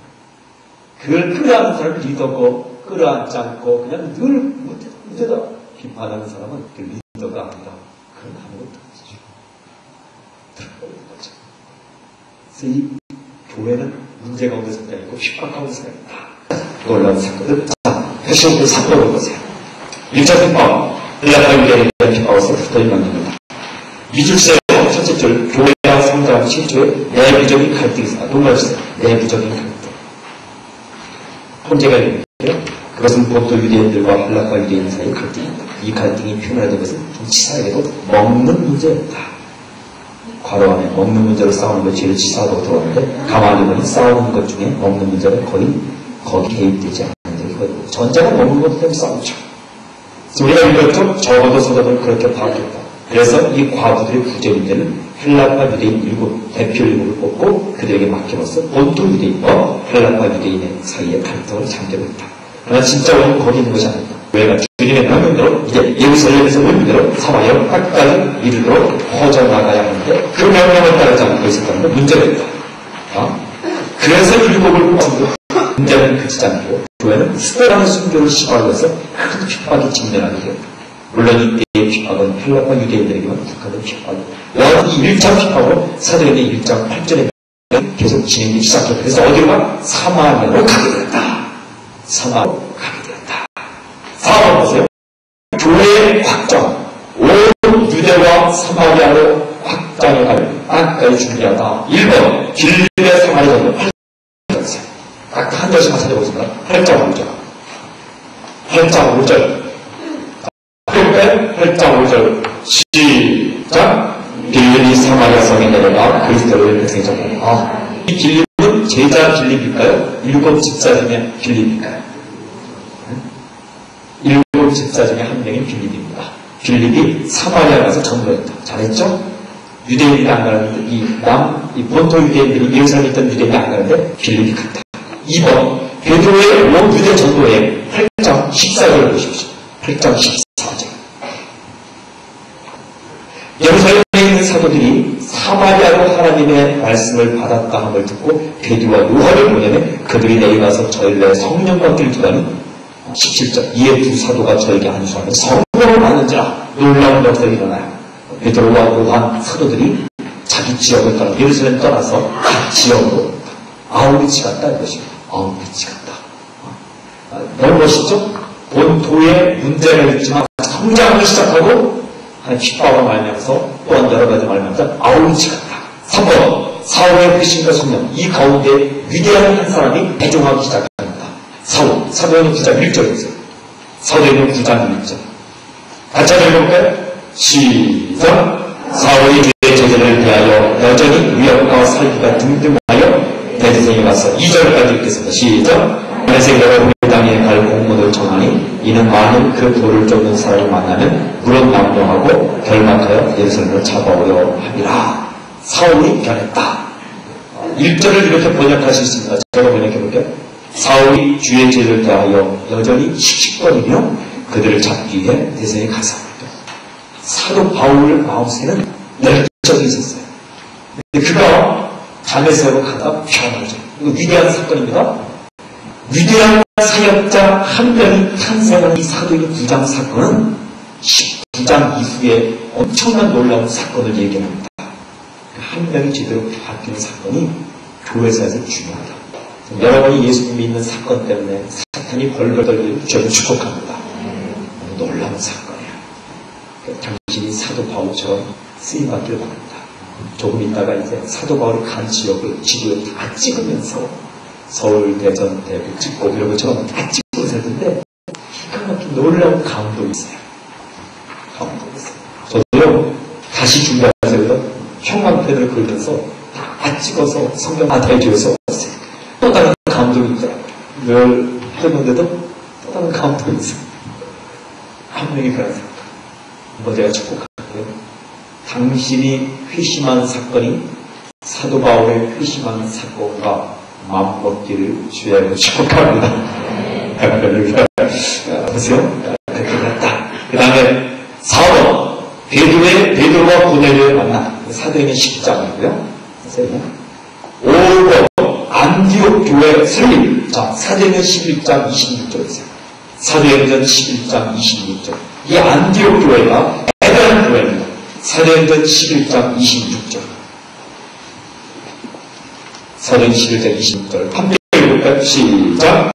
A: 그걸 끌어안는 사람이 리더고 끌어안지 않고 그냥 늘 문제다, 문제다 비판하는 사람은 그 리더가 아니라 그런 아무것도 없죠. 들어버리는 거죠. 그래서 이 교회는 문제 가운데 서가 있고 핍박 가운데 서가 있다. 놀라운 사건을 자, 한번 사건을 보세요. 1차 핍박, 일라카위에 대한 핍박에서 붙어있 만듭니다. 2줄세 첫째 줄, 7조에 내부적인 갈등이 있습니다. 놀라주세요. 내부적인 갈등. 혼재가 있는데요. 그것은 보통 유대인들과 한락과 유대인 사이의 갈등입니다. 이 갈등이 표현된 것은 좀 치사하게도 먹는 문제였다. 괄호 안에 먹는 문제로 싸우는 것이 제일 치사하다고 들었는데 가만히 보니 싸우는 것 중에 먹는 문제는 거의 거기 개입되지 않는 거의 전쟁은 먹는 것 때문에 싸우죠. 우리가 읽었죠? 적어도 서적을 그렇게 파악했다. 그래서 이 과부들의 구제 문제는 헬라파 유대인 일곱 대표 일곱을 뽑고 그들에게 맡겨서 본토 유대인과 헬라파 유대인의 사이에 갈등을 잠재고 있다. 그러나 진짜 원인 거기 있는 것이 아니다. 왜가 주님의 명령대로 이제 예루살렘에서 명령대로 사마리아 끝까지 이르도록 퍼져나가야 하는데 그 명령을 따르지 않고 있었다는 건 문제가 있다. 어? 그래서 일곱을 뽑았는데 문제는 그치지 않고 교회는 수많은 순교를 시발해서 큰 핍박이 직면하게 되었다. 물론 이때의 핍박은 헬라파 유대인들에게만 북한된 핍박이 원이 1차 핍박으로 사도행전 1장 8절에 계속 진행되기 시작했다. 그래서 어디로 가? 사마리아로 가게 되었다. 사마리아로 가게 되었다. 4번 보세요. 교회의 확장. 온 유대와 사마리아로 확장해 갈 땅까지 준비하다. 1번 길리의 사마리아 정도 8절. 각한 절씩만 찾아보겠습니다. 8장 5절. 8장 5절. 8장 5절 시작 빌립이 사마리아 성에 내려가 그리스도를 잡고 아, 이 빌립은 제자 빌립일까요? 일곱 집사 중에 빌립일까요? 일곱 집사 중에 한 명이 빌립입니다. 빌립이 사마리아 가서 전도했다. 잘했죠? 유대인이 안 가는데 이 남, 이 본토 유대인들이 예루살렘에 있던 유대인이 안 가는데 빌립이 갔다. 2번 베드로의 온 유대 전도에 8장 14절을 보십시오. 8장 14절. 예루살렘에 있는 사도들이 사마리아로 하나님의 말씀을 받았다 함을 듣고 베드로와 요한을 보내면 그들이 내려가서 저희를 성령 받기를 기다니 17절 이에 두 사도가 저에게 안수하며 성령을 받는지라 놀라운 역사가 일어나요. 베드로와 요한 사도들이 자기 지역을 떠나 예루살렘 떠나서 각 지역으로 아우리치 갔다 이것이 아우리치 갔다. 아, 너무 멋있죠? 본토에 문제가 있지만 성장을 시작하고 하나님 핍박을 말면서 또한 여러 가지 말면서 아우리치 갔다. 3번 사울의 회심과 성령 이 가운데 위대한 한 사람이 대종하기 시작합니다. 사울 사도행전 9장 1절이죠. 사도행전 9장 1절 같이 읽어볼까요? 시작 사울이 그의 제자를 대하여 여전히 위협과 살기가 등등하여 대대생에 가서 2절까지 읽겠습니다. 시작 대생이가 우리 땅에 갈 공문을 정하니 이는 많은 그 돌을 쫓는 사람을 만나면 물론 남동하고 결막하여 예루살렘을 잡아오려 함이라 사울이 변했다 1절을 이렇게 번역할 수 있습니다. 제가 번역해 볼게요. 사울이 주의 죄를 대하여 여전히 씩씩거리며 그들을 잡기 위해 대생에 가서 사도 바울 마음속에는 열정이 있었어요. 근데 그가 담에서로 가다 변하죠. 이거 위대한 사건입니다. 위대한 사역자 한 명이 탄생한 이 사도의 구장 사건은 19장 이후에 엄청난 놀라운 사건을 얘기합니다. 한 명이 제대로 바뀌는 사건이 교회사에서 중요하다. 여러분이 예수 믿는 사건 때문에 사탄이 벌벌 떨리고 저를 축복합니다. 놀라운 사건이야. 당신이 사도 바울처럼 쓰임받기를 바랍니다. 조금 있다가 이제 사도 바울이 간 지역을 지도에 다 찍으면서 서울, 대전, 대구 찍고 이런 것처럼 다 찍고 살던데 기가 막힌 놀라운 감동이 있어요. 감동이 있어요. 저도요, 다시 준비하면서 형광펜을 그리면서 다 찍어서 성경 왔어요. 또 다른 감동이 있더라고요. 늘 했는데도 또 다른 감동이 있어요. 한 명이 사람. 뭐 제가 축복할게요. 당신이 회심한 사건이 사도 바울의 회심한 사건과 맞먹기를 주야로 축복합니다. 할렐루야. 보세요. 그렇게 됐다. 그 다음에 4번 베드로의 베드로와 고넬료의 만남 사도행전 10장이고요. 5번 안디옥 교회 설립 자 사도행전 11장 26절이세요. 사도행전 11장 26절 이 안디옥 교회가 대단한 교회입니다. 사도행전 11장 26절 사도행전 11장 26절 함께 읽을까요? 시작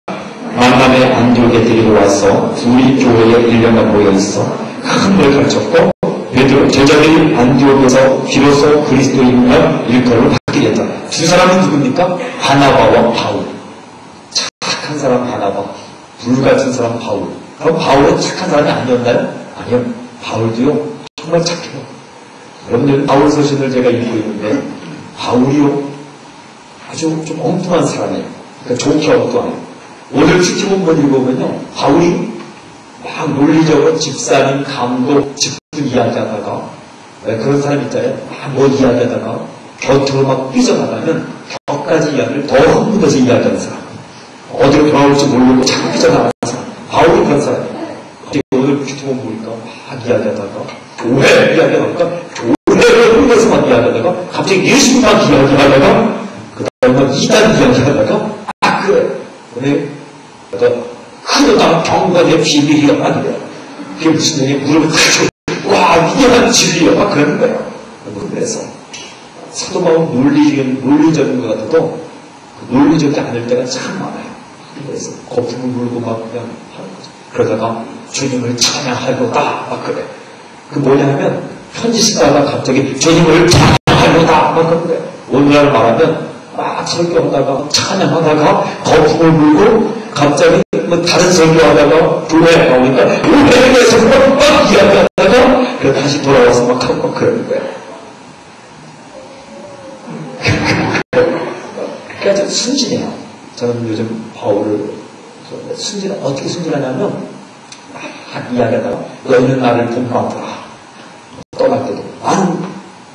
A: 만남의 안디옥에 데리고 와서 둘이 교회에 1년간 모여 있어 큰 걸 가르쳤고 제자들이 안디옥에서 비로소 그리스도인이며 일컬음을 받게 됐다. 두 사람은 누굽니까? 바나바와 바울. 착한 사람 바나바, 불같은 사람 바울. 그럼 바울은 착한 사람이 아니었나요? 아니요. 바울도요, 정말 착해요. 여러분들, 바울 서신을 제가 읽고 있는데, 바울이요, 아주 좀 엉뚱한 사람이에요. 그러니까 좋게 엉뚱해요. 오늘 축제 본문 읽어보면요, 바울이 막 논리적으로 집사님, 감독, 직분 이야기하다가, 왜 그런 사람 있잖아요. 막뭐 이야기하다가, 곁으로 막 삐져나가면, 곁까지 이야기를 더 흥분해서 이야기하는 사람. 어디로 돌아올지 모르고 자꾸 삐져나가는 사람. 바울이 그런 사람이에요. 오늘 큐티본 보니까 막 이야기하다가, 교회 이야기하다가, 교회를 흘려서 막 이야기하다가, 갑자기 예수만 이야기하다가, 그 다음에 이단 이야기하다가, 아, 그래. 그래. 그러다 크다 경건의 비밀이야 아니야. 그게 무슨 얘기 무릎을 탁 와, 위대한 진리야. 막 그러는 거야. 그래서 사도 바울 논리적인, 논리적인 것 같아도 그 논리적이지 않을 때가 참 많아요. 그래서 거품을 물고 막 그냥 하는 거죠. 그러다가 주님을 찬양하려다 막 그래. 그 뭐냐 하면 편지 쓰다가 갑자기 주님을 찬양하려다 막 그런 거예요. 오늘날 말하면 막 설교하다가 찬양하다가 거품을 물고 갑자기 뭐 다른 설교하다가 교회에 나오니까 대해서 막 이야기하다가 다시 돌아와서 막 하고 막 그러는 거예요. 그러니까 좀 순진해요. 저는 요즘 바울을 순진 어떻게 순진하냐면 막 이야기하다가 너희는 나를 본받더라. 떠날 때도 나는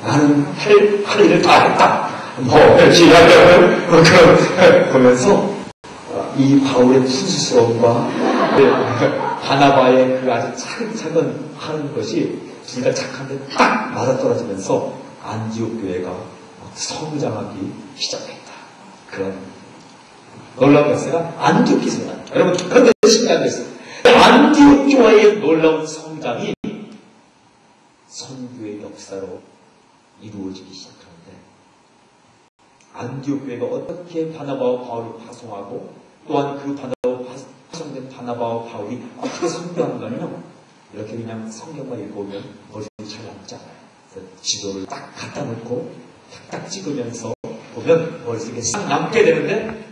A: 나는 할, 할 일을 다 했다. 뭐 이야기하면 그러면서 이 바울의 순수스러움과 바나바의 그 아주 차근차근 하는 것이 둘 다 착한데 딱 맞아떨어지면서 안디옥 교회가 막 성장하기 시작했다. 그런 놀라운 역사가 안디옥 기습니다. 여러분 그런데 신기한 게 있어요. 안디옥 교회의 놀라운 성장이 선교의 역사로 이루어지기 시작하는데 안디옥 교회가 어떻게 바나바와 바울을 파송하고 또한 그 바나바와 파- 파송된 바나바와 바울이 어떻게 선교한가는요 이렇게 그냥 성경만 읽어보면 머리에 잘. 그래서 지도를 딱 갖다 놓고 딱딱 찍으면서 보면 머릿속에 싹 남게 되는데